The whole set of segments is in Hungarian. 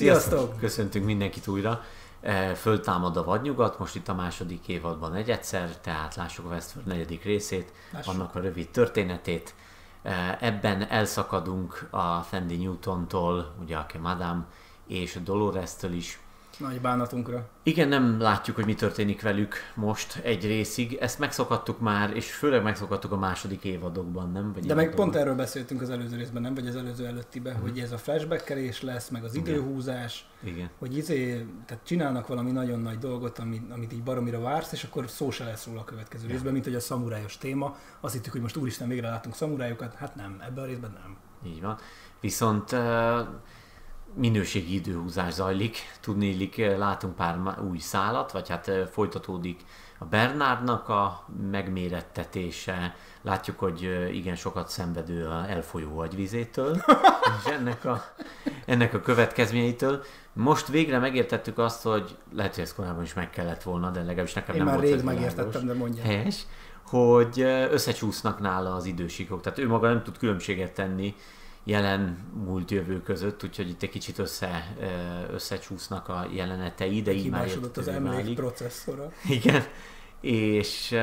Sziasztok! Köszöntünk mindenkit újra. E, Föltámad a vadnyugat, most itt a második évadban egyszer, tehát lássuk a Westworld negyedik részét, Lássuk. annak a rövid történetét. E, Ebben elszakadunk a Fendi Newtontól, ugye a Madame és a Dolores-től is. Nagy bánatunkra. Igen, nem látjuk, hogy mi történik velük most egy részig. Ezt megszokattuk már, és főleg megszokattuk a második évadokban, nem? Vagy De meg pont erről beszéltünk az előző részben, nem? Vagy az előző előttiben, hogy ez a flashbackelés lesz, meg az időhúzás, Igen. hogy izé, tehát csinálnak valami nagyon nagy dolgot, amit, amit így baromira vársz, és akkor szó se lesz róla a következő részben, mint hogy a szamurájos téma. Azt hittük, hogy most úristen végre látunk szamurájokat, hát nem, ebben a részben nem. Így van. Viszont eh, minőségi időhúzás zajlik. Tudnélik, eh, látunk pár új szálat, vagy hát eh, folytatódik a Bernardnak a megmérettetése. Látjuk, hogy eh, igen sokat szenvedő a elfolyó agyvizétől, és ennek a, ennek a következményeitől. Most végre megértettük azt, hogy lehet, hogy ez korábban is meg kellett volna, de legalábbis nekem Én nem már volt rég megértettem, de mondja. Helyes, hogy összecsúsznak nála az idősíkok. Tehát ő maga nem tud különbséget tenni jelen múlt jövő között, úgyhogy itt egy kicsit össze, összecsúsznak a jelenetei, de így már Hibásodott az érthetővé válik. emlékprocesszora. Igen, és,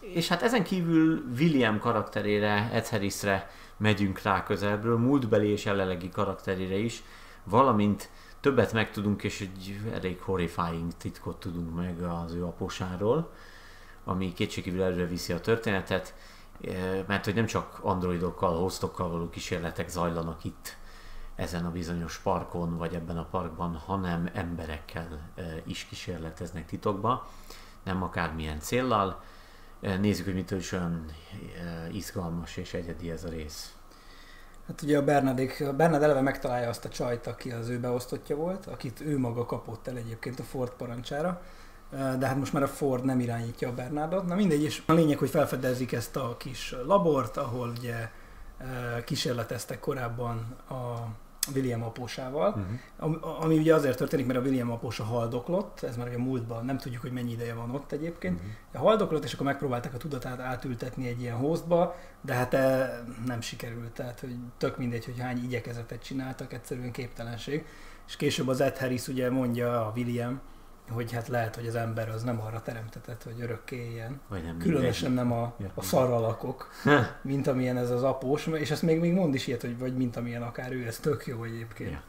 és hát ezen kívül William karakterére, Ed Harrisre megyünk rá közelből, múltbeli és jelenlegi karakterére is, valamint többet megtudunk, és egy elég horrifying titkot tudunk meg az ő aposáról, ami kétségkívül előre viszi a történetet, mert hogy nem csak androidokkal, hostokkal való kísérletek zajlanak itt ezen a bizonyos parkon, vagy ebben a parkban, hanem emberekkel is kísérleteznek titokba, nem akármilyen céllal. Nézzük, hogy mitől is olyan izgalmas és egyedi ez a rész. Hát ugye a Bernadék, a Bernard eleve megtalálja azt a csajt, aki az ő beosztottja volt, akit ő maga kapott el egyébként a Ford parancsára, de hát most már a Ford nem irányítja a Bernardot. Na mindegy, és a lényeg, hogy felfedezik ezt a kis labort, ahol ugye kísérleteztek korábban a William apósával, Uh-huh. ami, ugye azért történik, mert a William apósa haldoklott, ez már ugye a múltban, nem tudjuk, hogy mennyi ideje van ott egyébként, Uh-huh. haldoklott, és akkor megpróbálták a tudatát átültetni egy ilyen hostba, de hát eh, nem sikerült, tehát hogy tök mindegy, hogy hány igyekezetet csináltak, egyszerűen képtelenség. És később az Ed Harris ugye mondja a William, hogy hát lehet, hogy az ember az nem arra teremtetett, hogy örökké éljen. Vagy nem Különösen nem a, a szarralakok, mint amilyen ez az após, és ezt még, még mond is ilyet, hogy vagy mint amilyen akár ő, ez tök jó egyébként. Ja.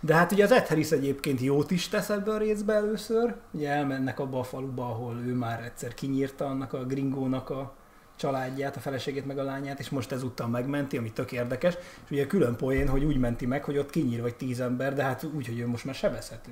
De hát ugye az Ed Harris egyébként jót is tesz ebbe a részbe először. Ugye elmennek abba a faluba, ahol ő már egyszer kinyírta annak a gringónak a családját, a feleségét meg a lányát, és most ezúttal megmenti, ami tök érdekes. És ugye külön poén, hogy úgy menti meg, hogy ott kinyír vagy tíz ember, de hát úgy, hogy ő most már sebezhető.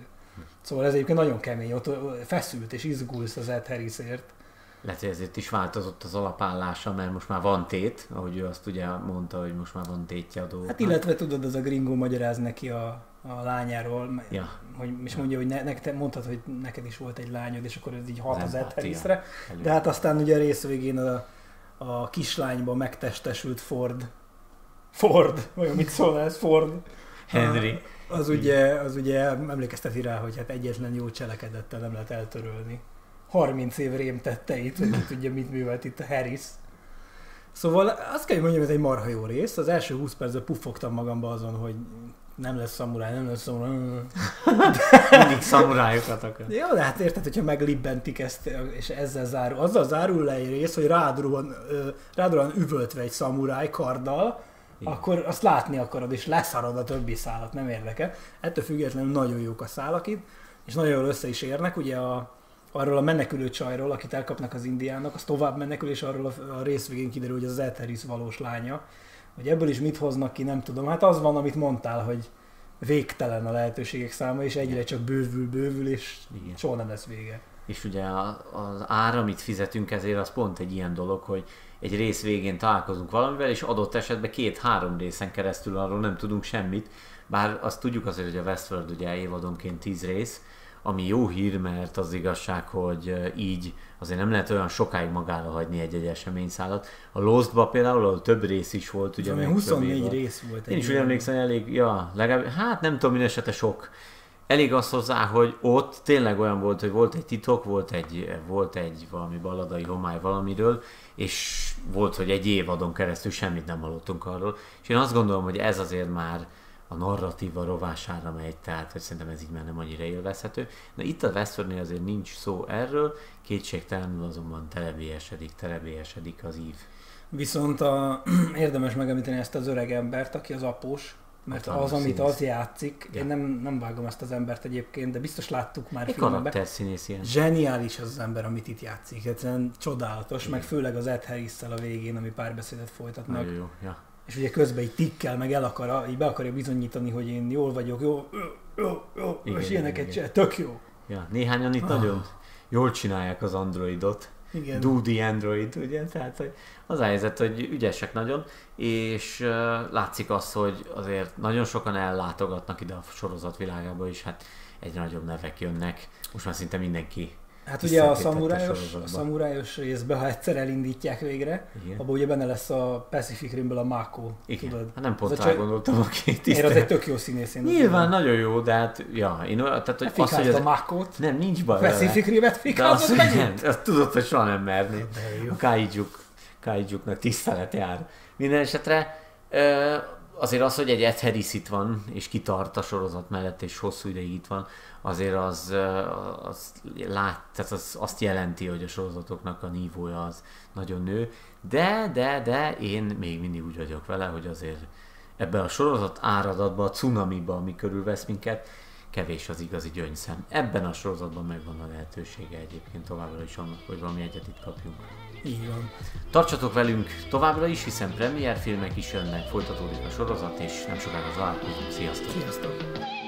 Szóval ez egyébként nagyon kemény, ott feszült és izgulsz az Ed Harrisért. Lehet, hogy ezért is változott az alapállása, mert most már van tét, ahogy ő azt ugye mondta, hogy most már van tétje a dolgoknak. Hát illetve tudod, az a gringó magyaráz neki a, a lányáról, Ja. hogy, és mondja, hogy ne, neked, mondtad, hogy neked is volt egy lányod, és akkor ez így hat Az az Ed empátia. Harrisre. Elő. De hát aztán ugye a rész végén a, a kislányban megtestesült Ford, Ford, olyan mit szól ez, Ford, Henry. az ugye, az ugye emlékezteti rá, hogy hát egyetlen jó cselekedettel nem lehet eltörölni. 30 év rém tetteit, hogy tudja, mit művelt itt a Harris. Szóval azt kell, hogy mondjam, ez egy marha jó rész. Az első 20 percben puffogtam magamba azon, hogy nem lesz szamuráj, nem lesz szamuráj. Mindig szamurájokat akar. Jó, de hát érted, hogyha meglibbentik ezt, és ezzel zárul, azzal zárul le egy rész, hogy rádróan, ö, rádróan üvöltve egy szamuráj karddal, Akkor azt látni akarod, és leszarod a többi szálat, nem érdekel. Ettől függetlenül nagyon jók a szálak itt, és nagyon jól össze is érnek, ugye a, arról a menekülő csajról, akit elkapnak az indiának, az tovább menekül, és arról a, a rész végén kiderül, hogy az Harris valós lánya. Hogy ebből is mit hoznak ki, nem tudom. Hát az van, amit mondtál, hogy végtelen a lehetőségek száma, és egyre csak bővül, bővül, és Igen. soha nem lesz vége. És ugye az ár, amit fizetünk ezért, az pont egy ilyen dolog, hogy egy rész végén találkozunk valamivel, és adott esetben két-három részen keresztül arról nem tudunk semmit. Bár azt tudjuk azért, hogy a Westworld ugye évadonként 10 rész, ami jó hír, mert az igazság, hogy így azért nem lehet olyan sokáig magára hagyni egy-egy eseményszálat. A Lostba például, ahol több rész is volt, ugye Ugye meg több 24 évad. rész volt. Én is úgy emlékszem, elég, ja, legalább, hát nem tudom, minden esetre sok. Elég az hozzá, hogy ott tényleg olyan volt, hogy volt egy titok, volt egy, volt egy valami balladai homály valamiről, és volt, hogy egy évadon keresztül semmit nem hallottunk arról. És én azt gondolom, hogy ez azért már a narratíva rovására megy, tehát hogy szerintem ez így már nem annyira élvezhető. Na itt a Westworldnél azért nincs szó erről, kétségtelenül azonban telebélyesedik, telebélyesedik az ív. Viszont a, érdemes megemlíteni ezt az öreg embert, aki az após, mert Hatalmas az, amit színész. az játszik, Ja. én nem, nem vágom ezt az embert egyébként, de biztos láttuk már Egy filmben. karakterszínész ilyen. Zseniális az az ember, amit itt játszik. Egyszerűen csodálatos, Igen. meg főleg az Ed harris a végén, ami párbeszédet folytatnak. Nagyon jó. Ja. És ugye közben így tikkel, meg el akar, így be akarja bizonyítani, hogy én jól vagyok, jó, jó, jó, Igen, és ilyeneket csinál, tök jó. Ja, néhányan itt Ah. nagyon jól csinálják az androidot. Igen. Do the android, ugye? Tehát az a helyzet, hogy ügyesek nagyon, és uh, látszik az, hogy azért nagyon sokan ellátogatnak ide a sorozat világába, és hát egyre nagyobb nevek jönnek. Most már szinte mindenki. Hát ugye a szamurájos, a szamurájos részbe, ha egyszer elindítják végre, Igen. abban ugye benne lesz a Pacific Rimből a Mako, Igen. tudod. Hát nem pont a rá gondoltam, aki az tisztel. egy tök jó színész, én Nyilván mondom. nagyon jó, de hát, ja, én tehát hogy az, hogy az, a Makót, nem, nincs baj. Pacific De fikázott megint? nem, azt tudod, hogy soha nem jó. A Kaijuk, Kaijuknak tisztelet jár. Minden esetre ö, azért az, hogy egy Ed Harris itt van, és kitart a sorozat mellett, és hosszú ideig itt van, azért az, az, lát, tehát az azt jelenti, hogy a sorozatoknak a nívója az nagyon nő. De, de, de én még mindig úgy vagyok vele, hogy azért ebben a sorozat áradatban, a cunamiba, ami körülvesz minket, kevés az igazi gyöngyszem. Ebben a sorozatban megvan a lehetősége egyébként továbbra is annak, hogy valami egyet itt kapjunk. Így van. Tartsatok velünk továbbra is, hiszen premier filmek is jönnek, folytatódik a sorozat, és nem sokára találkozunk. Sziasztok! Sziasztok!